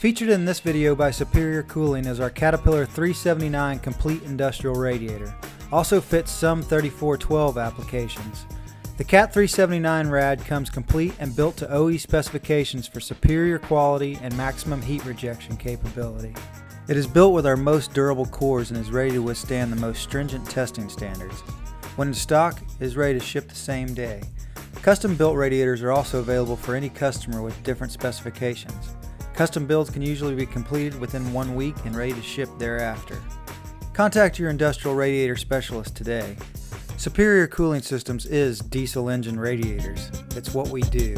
Featured in this video by Superior Cooling is our Caterpillar 379 Complete Industrial Radiator. Also fits some 3412 applications. The CAT 379 rad comes complete and built to OE specifications for superior quality and maximum heat rejection capability. It is built with our most durable cores and is ready to withstand the most stringent testing standards. When in stock, it is ready to ship the same day. Custom built radiators are also available for any customer with different specifications. Custom builds can usually be completed within one week and ready to ship thereafter. Contact your industrial radiator specialist today. Superior Cooling Systems is diesel engine radiators. It's what we do.